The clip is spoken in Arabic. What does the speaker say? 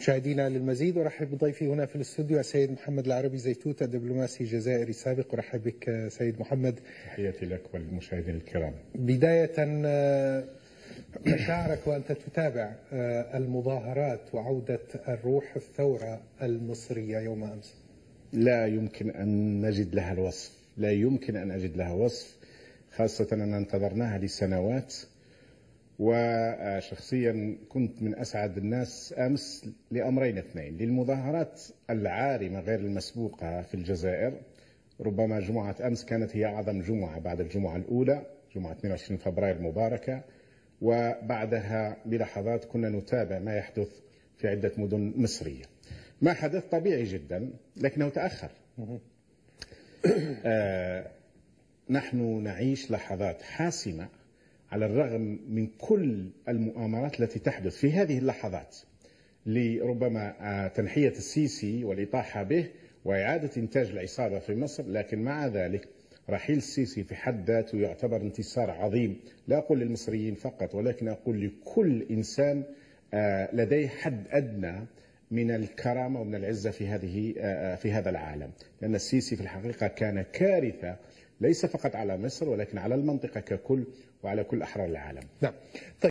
مشاهدينا للمزيد ارحب بضيفي هنا في الاستوديو السيد محمد العربي زيتوت الدبلوماسي الجزائري سابق ارحب بك سيد محمد. تحياتي لك والمشاهدين الكرام. بداية مشاعرك وأنت تتابع المظاهرات وعودة الروح الثورة المصرية يوم أمس. لا يمكن أن نجد لها الوصف. لا يمكن أن أجد لها وصف خاصة أن أنتظرناها لسنوات. وشخصيا كنت من أسعد الناس أمس لأمرين اثنين للمظاهرات العارمة غير المسبوقة في الجزائر ربما جمعة أمس كانت هي أعظم جمعة بعد الجمعة الأولى جمعة 22 فبراير المباركة وبعدها بلحظات كنا نتابع ما يحدث في عدة مدن مصرية. ما حدث طبيعي جدا لكنه تأخر. آه نحن نعيش لحظات حاسمة على الرغم من كل المؤامرات التي تحدث في هذه اللحظات لربما تنحية السيسي والإطاحة به وإعادة إنتاج العصابة في مصر لكن مع ذلك رحيل السيسي في حد ذاته يعتبر انتصار عظيم. لا أقول للمصريين فقط ولكن أقول لكل إنسان لديه حد أدنى من الكرامة ومن العزة في هذه في هذا العالم. لأن السيسي في الحقيقة كان كارثة ليس فقط على مصر ولكن على المنطقة ككل وعلى كل أحرار العالم. نعم. طيب.